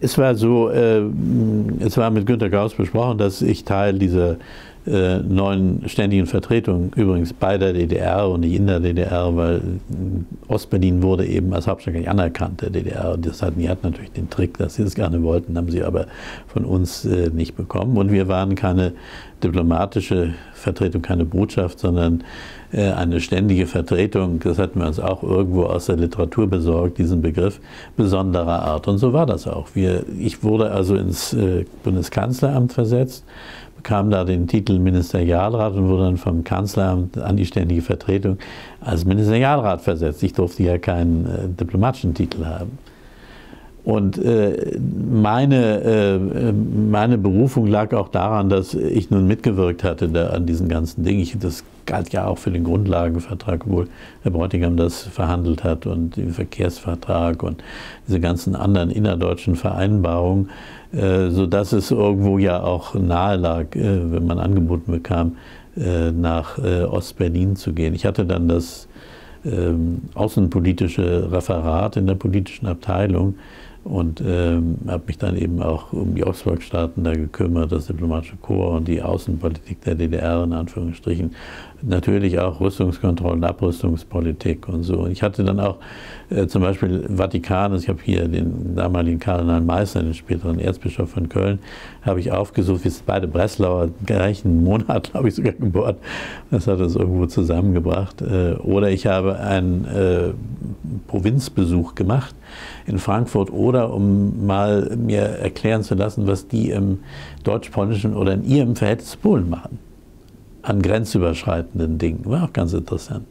Es war so, äh, es war mit Günter Gauss besprochen, dass ich Teil dieser äh, neuen ständigen Vertretung, übrigens bei der DDR und nicht in der DDR, weil Ostberlin wurde eben als Hauptstadt nicht anerkannt, der DDR. Das hatten, die hatten natürlich den Trick, dass sie es gerne wollten, haben sie aber von uns äh, nicht bekommen. Und wir waren keine diplomatische Vertretung, keine Botschaft, sondern äh, eine ständige Vertretung, das hatten wir uns auch irgendwo aus der Literatur besorgt, diesen Begriff besonderer Art. Und so war das auch. Wir, ich wurde also ins äh, Bundeskanzleramt versetzt bekam da den Titel Ministerialrat und wurde dann vom Kanzleramt an die ständige Vertretung als Ministerialrat versetzt. Ich durfte ja keinen äh, diplomatischen Titel haben. Und äh, meine, äh, meine Berufung lag auch daran, dass ich nun mitgewirkt hatte da, an diesen ganzen Dingen. Ich, das galt ja auch für den Grundlagenvertrag, obwohl Herr Bräutigam das verhandelt hat und den Verkehrsvertrag und diese ganzen anderen innerdeutschen Vereinbarungen, äh, sodass es irgendwo ja auch nahe lag, äh, wenn man angeboten bekam, äh, nach äh, Ostberlin zu gehen. Ich hatte dann das ähm, außenpolitische Referat in der politischen Abteilung und ähm, habe mich dann eben auch um die Ostblockstaaten da gekümmert, das diplomatische Korps und die Außenpolitik der DDR in Anführungsstrichen. Natürlich auch Rüstungskontrollen, Abrüstungspolitik und so. Und ich hatte dann auch äh, zum Beispiel Vatikan, also ich habe hier den damaligen Kardinal Meißner, den späteren Erzbischof von Köln, habe ich aufgesucht, wir sind beide Breslauer, gleichen Monat, glaube ich, sogar geboren. Das hat uns irgendwo zusammengebracht. Äh, oder ich habe einen äh, Provinzbesuch gemacht in Frankfurt oder um mal mir erklären zu lassen, was die im deutsch-polnischen oder in ihrem Verhältnis zu Polen machen. An grenzüberschreitenden Dingen. War auch ganz interessant.